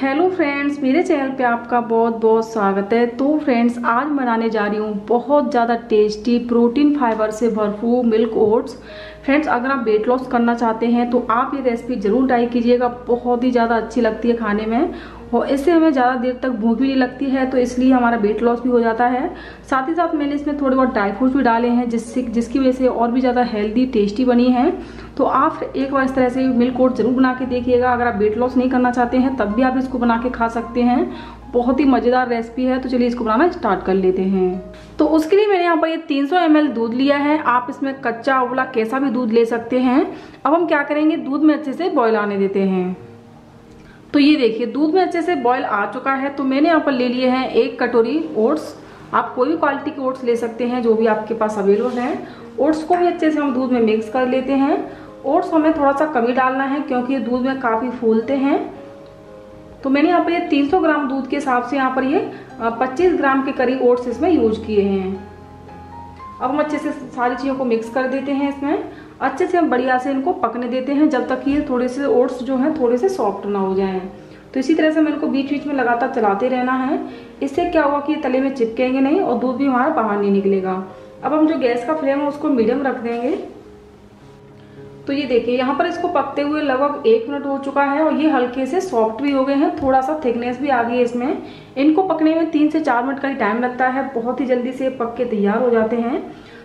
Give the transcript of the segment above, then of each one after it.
Hello friends मेरे channel पे आपका बहुत बहुत स्वागत है। तो फ्रेंड्स आज बनाने जा रही हूँ बहुत ज़्यादा टेस्टी प्रोटीन फाइबर से भरपूर मिल्क ओट्स फ्रेंड्स अगर आप वेट लॉस करना चाहते हैं तो आप ये रेसिपी ज़रूर ट्राई कीजिएगा। बहुत ही ज़्यादा अच्छी लगती है खाने में। और इससे हमें ज़्यादा देर तक भूख भी नहीं लगती है तो इसलिए हमारा वेट लॉस भी हो जाता है। साथ ही साथ मैंने इसमें थोड़े बहुत ड्राई फ्रूट्स भी डाले हैं, जिससे, जिसकी वजह से और भी ज़्यादा हेल्दी टेस्टी बनी है। तो आप एक बार इस तरह से मिल्क ओट ज़रूर बना के देखिएगा। अगर आप वेट लॉस नहीं करना चाहते हैं, तब भी आप इसको बना के खा सकते हैं। बहुत ही मज़ेदार रेसिपी है तो चलिए इसको बनाना स्टार्ट कर लेते हैं। तो उसके लिए मैंने यहाँ पर ये 300 सौ दूध लिया है। आप इसमें कच्चा, उबला कैसा भी दूध ले सकते हैं। अब हम क्या करेंगे? दूध में अच्छे से बॉयल आने देते हैं। तो ये देखिए, दूध में अच्छे से बॉयल आ चुका है तो मैंने यहाँ पर ले लिए हैं एक कटोरी ओट्स। आप कोई भी क्वालिटी के ओट्स ले सकते हैं, जो भी आपके पास अवेलेबल है। ओट्स को भी अच्छे से हम दूध में मिक्स कर लेते हैं। ओट्स हमें थोड़ा सा कमी डालना है, क्योंकि ये दूध में काफ़ी फूलते हैं। तो मैंने यहाँ पर ये 300 ग्राम दूध के हिसाब से यहाँ पर ये 25 ग्राम के करीब ओट्स इसमें यूज़ किए हैं। अब हम अच्छे से सारी चीज़ों को मिक्स कर देते हैं इसमें। अच्छे से हम बढ़िया से इनको पकने देते हैं जब तक ये थोड़े से ओट्स जो हैं, थोड़े से सॉफ्ट ना हो जाएँ। तो इसी तरह से हम इनको बीच बीच में लगातार चलाते रहना है। इससे क्या होगा कि ये तले में चिपकेंगे नहीं और दूध भी हमारा बाहर नहीं निकलेगा। अब हम जो गैस का फ्लेम है, उसको मीडियम रख देंगे। तो ये देखिए, यहाँ पर इसको पकते हुए लगभग एक मिनट हो चुका है और ये हल्के से सॉफ्ट भी हो गए हैं। थोड़ा सा थिकनेस भी आ गई है इसमें। इनको पकने में तीन से चार मिनट का ही टाइम लगता है। बहुत ही जल्दी से पक के तैयार हो जाते हैं।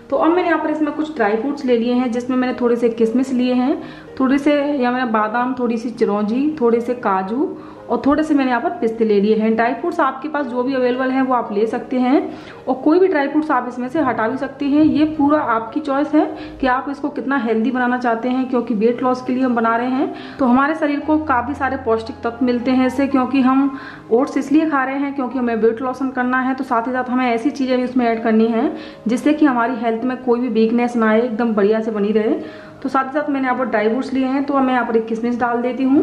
तो अब मैंने यहाँ पर इसमें कुछ ड्राई फ्रूट्स ले लिए हैं, जिसमें मैंने थोड़े से किसमिस लिए हैं। थोड़े से, या मैंने बादाम, थोड़ी सी चिरौंजी, थोड़े से काजू और थोड़े से मैंने यहाँ पर पिस्ते ले लिए हैं। ड्राई फ्रूट्स आपके पास जो भी अवेलेबल है, वो आप ले सकते हैं और कोई भी ड्राई फ्रूट्स आप इसमें से हटा भी सकते हैं। ये पूरा आपकी चॉइस है कि आप इसको कितना हेल्दी बनाना चाहते हैं, क्योंकि वेट लॉस के लिए हम बना रहे हैं। तो हमारे शरीर को काफ़ी सारे पौष्टिक तत्व मिलते हैं इससे, क्योंकि हम ओट्स इसलिए खा रहे हैं क्योंकि हमें वेट लॉसन करना है तो साथ ही साथ हमें ऐसी चीज़ें भी उसमें ऐड करनी है जिससे कि हमारी हेल्थ में कोई भी वीकनेस ना आए, एकदम बढ़िया से बनी रहे। तो साथ ही साथ मैंने यहाँ पर ड्राई फ्रूट्स लिए हैं तो मैं यहाँ पर एक किसमिस डाल देती हूँ।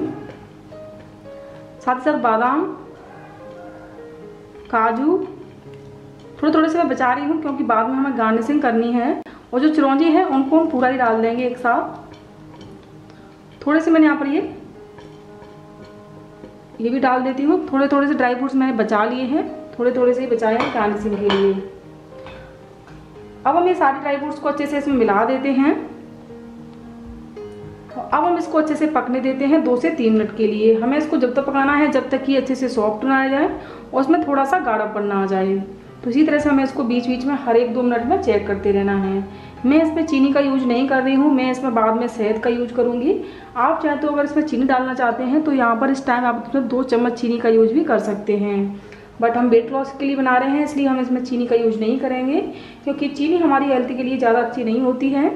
साथ ही साथ बादाम, काजू थोड़े थोड़े से मैं बचा रही हूँ, क्योंकि बाद में हमें गार्निशिंग करनी है। और जो चिरौंजी है, उनको हम पूरा ही डाल देंगे एक साथ। थोड़े से मैंने यहाँ पर ये ये भी डाल देती हूँ। थोड़े थोड़े से ड्राई फ्रूट्स मैंने बचा लिए हैं थोड़े थोड़े से ही बचाए हैं गार्निशिंग के लिए। अब हम ये सारे ड्राई फ्रूट्स को अच्छे से इसमें मिला देते हैं। अब हम इसको अच्छे से पकने देते हैं दो से तीन मिनट के लिए। हमें इसको जब तक पकाना है, जब तक कि अच्छे से सॉफ्ट ना आ जाए और उसमें थोड़ा सा गाढ़ापन ना आ जाए। तो इसी तरह से हमें इसको बीच बीच में हर एक दो मिनट में चेक करते रहना है। मैं इसमें चीनी का यूज़ नहीं कर रही हूँ, मैं इसमें बाद में शहद का यूज़ करूँगी। आप चाहे तो अगर इसमें चीनी डालना चाहते हैं तो यहाँ पर इस टाइम आप इसमें दो चम्मच चीनी का यूज़ भी कर सकते हैं। बट हम वेट लॉस के लिए बना रहे हैं, इसलिए हम इसमें चीनी का यूज़ नहीं करेंगे, क्योंकि चीनी हमारी हेल्थ के लिए ज़्यादा अच्छी नहीं होती है।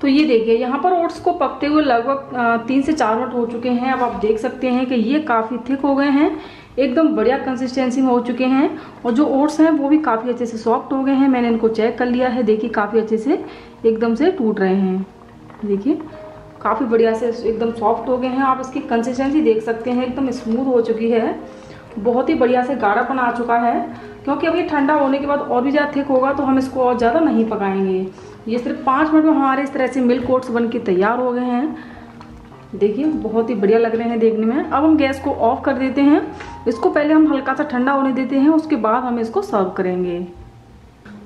तो ये देखिए, यहाँ पर ओट्स को पकते हुए लगभग तीन से चार मिनट हो चुके हैं। अब आप देख सकते हैं कि ये काफ़ी थिक हो गए हैं, एकदम बढ़िया कंसिस्टेंसी में हो चुके हैं और जो ओट्स हैं वो भी काफ़ी अच्छे से सॉफ्ट हो गए हैं। मैंने इनको चेक कर लिया है, देखिए काफ़ी अच्छे से एकदम से टूट रहे हैं। देखिए, काफ़ी बढ़िया से एकदम सॉफ्ट हो गए हैं। आप इसकी कंसिस्टेंसी देख सकते हैं, एकदम स्मूथ हो चुकी है। बहुत ही बढ़िया से गाढ़ापन आ चुका है, क्योंकि अभी ठंडा होने के बाद और भी ज़्यादा थिक होगा तो हम इसको और ज़्यादा नहीं पकाएँगे। ये सिर्फ़ पाँच मिनट में हमारे इस तरह से मिल्क ओट्स बन के तैयार हो गए हैं। देखिए, बहुत ही बढ़िया लग रहे हैं देखने में। अब हम गैस को ऑफ़ कर देते हैं। इसको पहले हम हल्का सा ठंडा होने देते हैं, उसके बाद हम इसको सर्व करेंगे।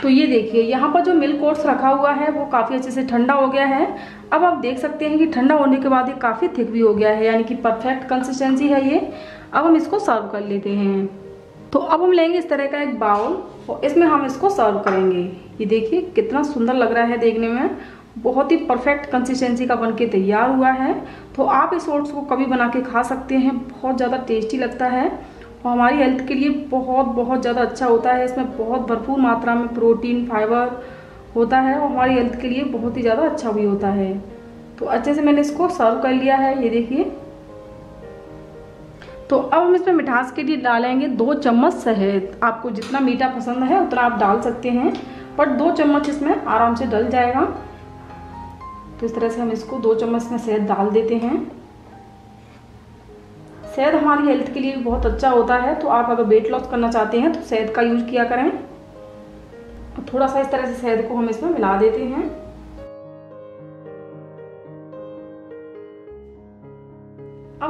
तो ये देखिए, यहाँ पर जो मिल्क ओट्स रखा हुआ है, वो काफ़ी अच्छे से ठंडा हो गया है। अब आप देख सकते हैं कि ठंडा होने के बाद ये काफ़ी थिक भी हो गया है, यानी कि परफेक्ट कंसिस्टेंसी है ये। अब हम इसको सर्व कर लेते हैं। तो अब हम लेंगे इस तरह का एक बाउल। और इसमें हम इसको सर्व करेंगे। ये देखिए, कितना सुंदर लग रहा है देखने में। बहुत ही परफेक्ट कंसिस्टेंसी का बन के तैयार हुआ है। तो आप इस ओट्स को कभी बना के खा सकते हैं। बहुत ज़्यादा टेस्टी लगता है। और हमारी हेल्थ के लिए बहुत बहुत ज़्यादा अच्छा होता है। इसमें बहुत भरपूर मात्रा में प्रोटीन फाइबर होता है। और हमारी हेल्थ के लिए बहुत ही ज़्यादा अच्छा भी होता है। तो अच्छे से मैंने इसको सर्व कर लिया है। ये देखिए। तो अब हम इसमें मिठास के लिए डालेंगे दो चम्मच शहद आपको जितना मीठा पसंद है, उतना आप डाल सकते हैं, पर दो चम्मच इसमें आराम से डल जाएगा। तो इस तरह से हम इसको दो चम्मच में शहद डाल देते हैं। शहद हमारी हेल्थ के लिए भी बहुत अच्छा होता है। तो आप अगर वेट लॉस करना चाहते हैं तो शहद का यूज़ किया करें। थोड़ा सा इस तरह से शहद को हम इसमें मिला देते हैं।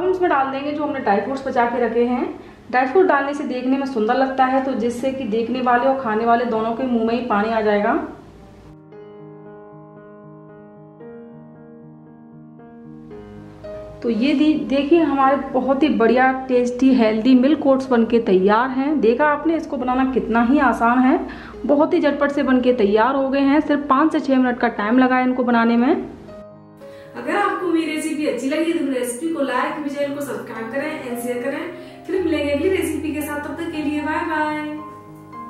हम इसमें डाल देंगे जो हमने ड्राई फ्रूट्स बचा के रखे हैं। ड्राई फ्रूट डालने से देखने में सुंदर लगता है तो जिससे कि देखने वाले और खाने वाले दोनों के मुँह में ही पानी आ जाएगा। तो ये देखिए, हमारे बहुत ही बढ़िया टेस्टी हेल्दी मिल्क ओट्स बन के तैयार हैं। देखा आपने, इसको बनाना कितना ही आसान है। बहुत ही झटपट से बन के तैयार हो गए हैं। सिर्फ़ पाँच से छः मिनट का टाइम लगा है इनको बनाने में। आपको मेरी रेसिपी अच्छी लगी तो रेसिपी को लाइक चैनल को सब्सक्राइब करें एंड शेयर करें। फिर मिलेंगे अगली रेसिपी के साथ, तब तक के लिए बाय बाय